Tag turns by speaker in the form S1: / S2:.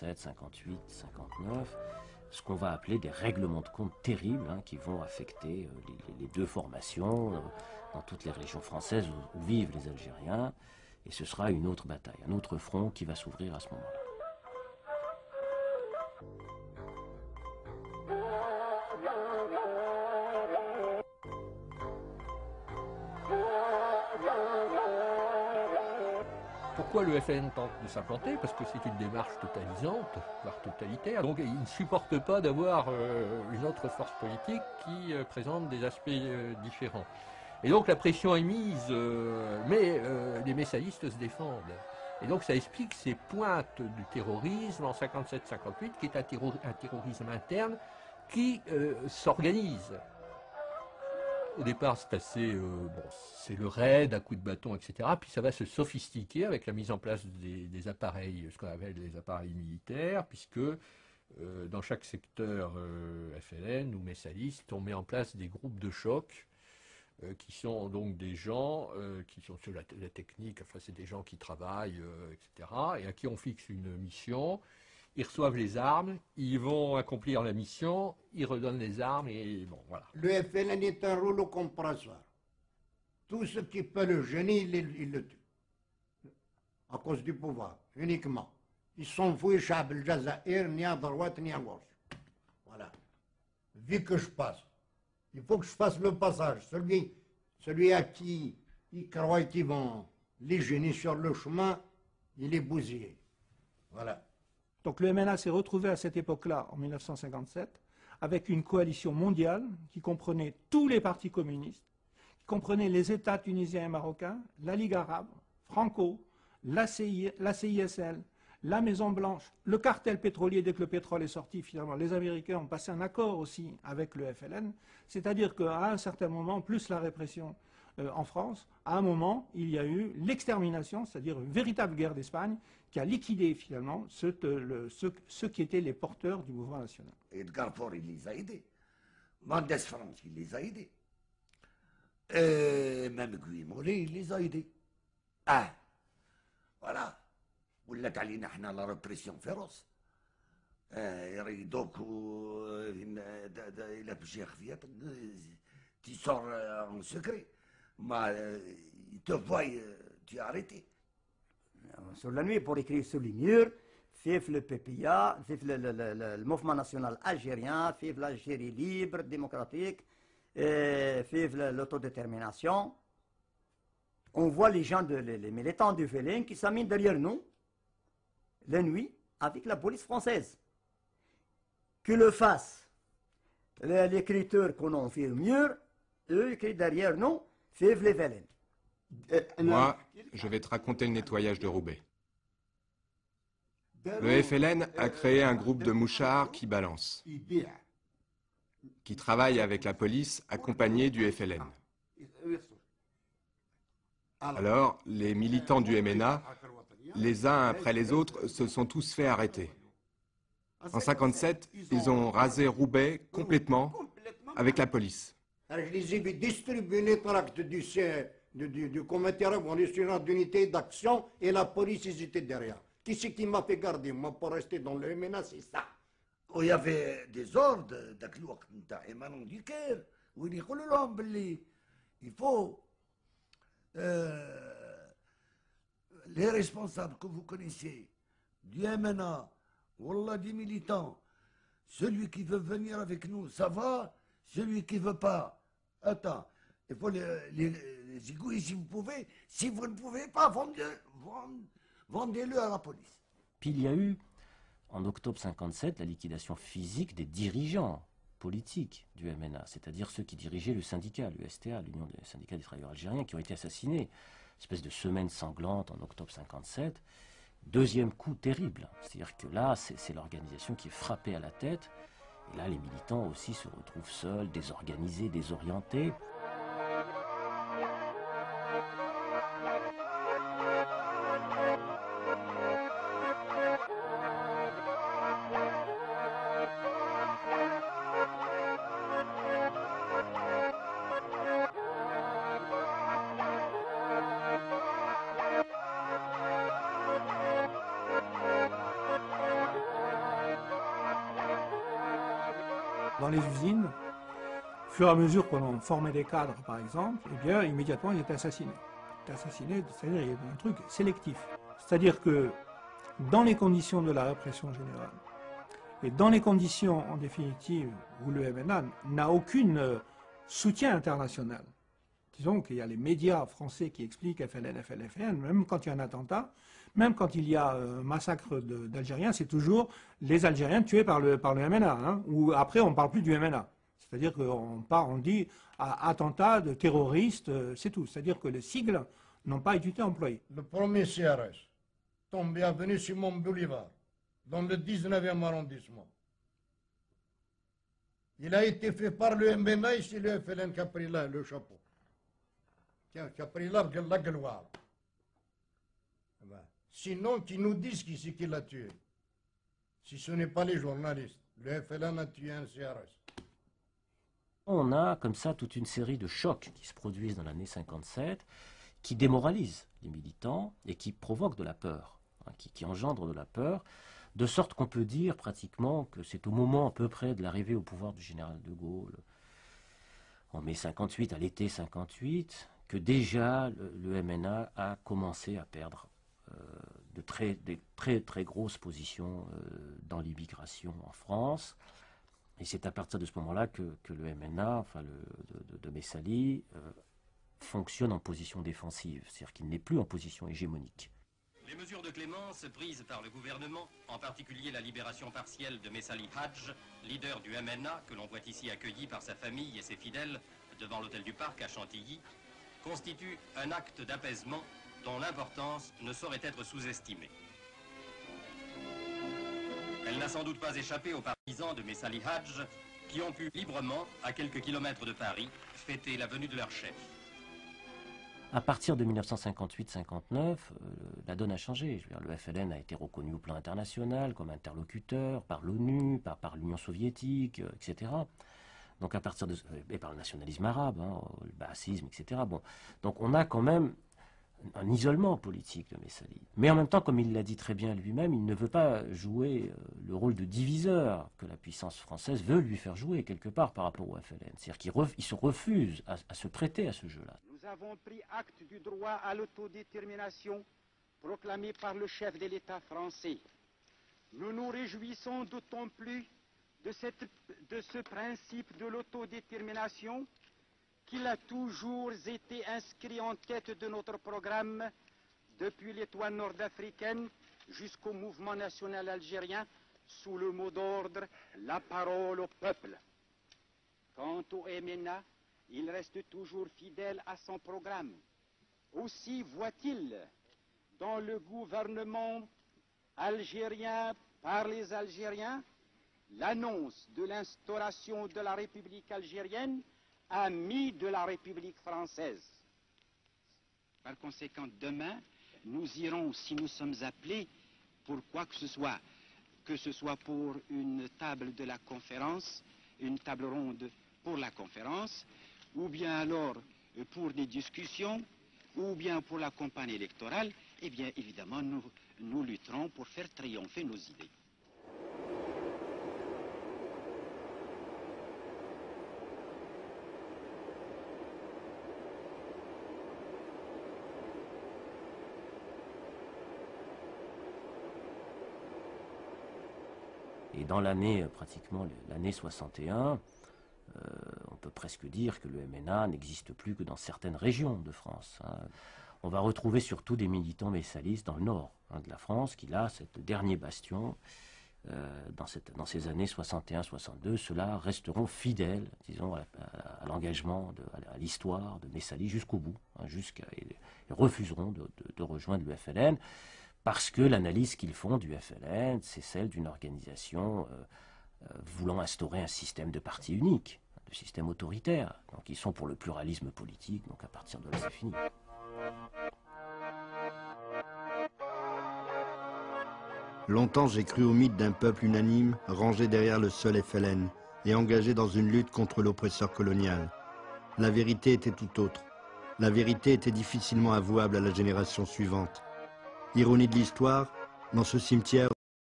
S1: 57, 58, 59, ce qu'on va appeler des règlements de compte terribles hein, qui vont affecter euh, les, deux formations euh, dans toutes les régions françaises où vivent les Algériens. Et ce sera une autre bataille, un autre front qui va s'ouvrir à ce moment-là.
S2: Pourquoi le FN tente de s'implanter? Parce que c'est une démarche totalisante, voire totalitaire. Donc il ne supporte pas d'avoir euh, une autre force politique qui euh, présente des aspects euh, différents. Et donc la pression est mise, mais les messaïstes se défendent. Et donc ça explique ces pointes du terrorisme en 57-58, qui est un, terrorisme interne qui s'organise au départ, c'est assez, euh, bon, c'est le raid à coups de bâton, etc. Puis ça va se sophistiquer avec la mise en place des, appareils, ce qu'on appelle les appareils militaires, puisque euh, dans chaque secteur euh, FLN ou messaliste, on met en place des groupes de choc qui sont donc des gens qui sont sur la, la technique, enfin c'est des gens qui travaillent, etc. Et à qui on fixe une mission ils reçoivent les armes, ils vont accomplir la mission, ils redonnent les armes et bon, voilà.
S3: Le FLN est un rouleau compresseur. Tout ce qui peut le gêner, il, le tue. À cause du pouvoir, uniquement. Ils sont fouillés Jazair, ni à droite ni à gauche. Voilà. Vu que je passe, il faut que je fasse le passage. Celui, celui à qui ils croient qu'ils vont les gêner sur le chemin, il est bousillé. Voilà.
S4: Donc le MNA s'est retrouvé à cette époque-là, en 1957, avec une coalition mondiale qui comprenait tous les partis communistes, qui comprenait les États tunisiens et marocains, la Ligue arabe, Franco, la, CISL, la Maison Blanche, le cartel pétrolier, dès que le pétrole est sorti, finalement, les Américains ont passé un accord aussi avec le FLN, c'est-à-dire qu'à un certain moment, plus la répression euh, en France, à un moment, il y a eu l'extermination, c'est-à-dire une véritable guerre d'Espagne, qui a liquidé finalement ceux, qui étaient les porteurs du mouvement national.
S3: Edgar Faure, il les a aidés. Mendes France, il les a aidés. Et même Guy Mollet, il les a aidés. Ah, voilà. ولات علينا احنا la répression féroce. يريدوك الى باش يخفيات tu sors en secret mais euh, il te voit, euh, tu es arrêté.
S5: Sur la nuit, pour écrire sur les murs, vive le PPA, vive le, mouvement national algérien, vive l'Algérie libre, démocratique, vive l'autodétermination. On voit les gens, de, les, militants du Vélin qui s'aminent derrière nous, la nuit, avec la police française. Que le fassent l'écriture qu'on en fait mieux, eux écrivent derrière nous,
S6: moi, je vais te raconter le nettoyage de Roubaix. Le FLN a créé un groupe de mouchards qui balance, qui travaille avec la police accompagné du FLN. Alors, les militants du MNA, les uns après les autres, se sont tous fait arrêter. En 57, ils ont rasé Roubaix complètement avec la police.
S3: Je les ai distribuer les tracts du, du, du, comité révolutionnaire d'unité d'action et la police, ils étaient derrière. Qui c'est qui m'a fait garder? Moi, pour rester dans le MNA, c'est ça. Oh, il y avait des ordres émanant du Caire, où il il faut euh, les responsables que vous connaissez du MNA, Wallah, des militants, celui qui veut venir avec nous, ça va, celui qui ne veut pas, attends, il faut les, les, si vous pouvez. Si vous ne pouvez pas, vendez-le à la police.
S1: Puis il y a eu, en octobre 57, la liquidation physique des dirigeants politiques du MNA, c'est-à-dire ceux qui dirigeaient le syndicat, l'USTA, l'Union des syndicats des travailleurs algériens, qui ont été assassinés. Espèce de semaine sanglante en octobre 57. Deuxième coup terrible, c'est-à-dire que là, c'est l'organisation qui est frappée à la tête. Et là, les militants aussi se retrouvent seuls, désorganisés, désorientés.
S4: Dans les usines, au fur et à mesure qu'on formait des cadres, par exemple, eh bien, immédiatement, ils étaient assassinés. Ils étaient assassinés, c'est-à-dire il y avait un truc sélectif. C'est-à-dire que dans les conditions de la répression générale, et dans les conditions, en définitive, où le MNA n'a aucun euh, soutien international, disons qu'il y a les médias français qui expliquent FLN, FLN, même quand il y a un attentat, même quand il y a un massacre d'Algériens, c'est toujours les Algériens tués par le, par le MNA, hein, ou après on ne parle plus du MNA. C'est-à-dire qu'on on dit attentat de terroristes, euh, c'est tout. C'est-à-dire que les sigles n'ont pas été employés.
S3: Le premier CRS, tombé avenue Simon Bolivar, dans le 19e arrondissement. Il a été fait par le MNA et c'est le FLN qui a pris le chapeau. Qui a, pris là la gloire. Sinon, qui nous disent qui c'est qui l'a tué. Si ce n'est pas les journalistes. Le FLN a tué un CRS.
S1: On a comme ça toute une série de chocs qui se produisent dans l'année 57, qui démoralisent les militants et qui provoquent de la peur, hein, qui, qui engendrent de la peur. De sorte qu'on peut dire pratiquement que c'est au moment à peu près de l'arrivée au pouvoir du général de Gaulle, en mai 58, à l'été 58, que déjà le, MNA a commencé à perdre de très, très très grosses positions euh, dans l'immigration en France. Et c'est à partir de ce moment-là que, le MNA, enfin le, de, Messali, euh, fonctionne en position défensive, c'est-à-dire qu'il n'est plus en position hégémonique.
S7: Les mesures de clémence prises par le gouvernement, en particulier la libération partielle de Messali Hadj, leader du MNA, que l'on voit ici accueilli par sa famille et ses fidèles devant l'hôtel du Parc à Chantilly, constituent un acte d'apaisement dont l'importance ne saurait être sous-estimée. Elle n'a sans doute pas échappé aux partisans de Messali Hadj, qui ont pu librement, à quelques kilomètres de Paris, fêter la venue de leur chef.
S1: À partir de 1958-59, euh, la donne a changé. le FLN a été reconnu au plan international comme interlocuteur par l'ONU, par, l'Union soviétique, euh, etc. Donc à partir de euh, et par le nationalisme arabe, hein, le bassisme, etc. Bon, donc on a quand même un isolement politique de Messali. Mais en même temps, comme il l'a dit très bien lui-même, il ne veut pas jouer le rôle de diviseur que la puissance française veut lui faire jouer quelque part par rapport au FLN. C'est-à-dire qu'il se refuse à se prêter à ce jeu-là
S8: nous avons pris acte du droit à l'autodétermination proclamé par le chef de l'État français. Nous nous réjouissons d'autant plus de, de ce principe de l'autodétermination qu'il a toujours été inscrit en tête de notre programme depuis l'étoile nord-africaine jusqu'au mouvement national algérien sous le mot d'ordre la parole au peuple. Quant au MNA, il reste toujours fidèle à son programme. Aussi voit-il dans le gouvernement algérien par les Algériens l'annonce de l'instauration de la République algérienne, amie de la République française. Par conséquent, demain, nous irons, si nous sommes appelés, pour quoi que ce soit, que ce soit pour une table de la conférence, une table ronde pour la conférence, ou bien alors euh, pour des discussions, ou bien pour la campagne électorale, eh bien évidemment nous lutterons pour faire triompher nos idées.
S1: Et dans l'année, euh, pratiquement l'année 61, euh, on peut presque dire que le MNA n'existe plus que dans certaines régions de France. Hein. On va retrouver surtout des militants messalistes dans le nord hein, de la France, qui là, ce dernier bastion, euh, dans, ces années 61-62, ceux-là resteront fidèles, disons, à, l'engagement, à, l'histoire de Messali jusqu'au bout, hein, jusqu'à, et, refuseront de, rejoindre le FLN, parce que l'analyse qu'ils font du FLN, c'est celle d'une organisation euh, voulant instaurer un système de parti unique de système autoritaire. Donc ils sont pour le pluralisme politique, donc à partir de là c'est fini.
S9: Longtemps j'ai cru au mythe d'un peuple unanime, rangé derrière le seul FLN et engagé dans une lutte contre l'oppresseur colonial. La vérité était tout autre. La vérité était difficilement avouable à la génération suivante. Ironie de l'histoire, dans ce cimetière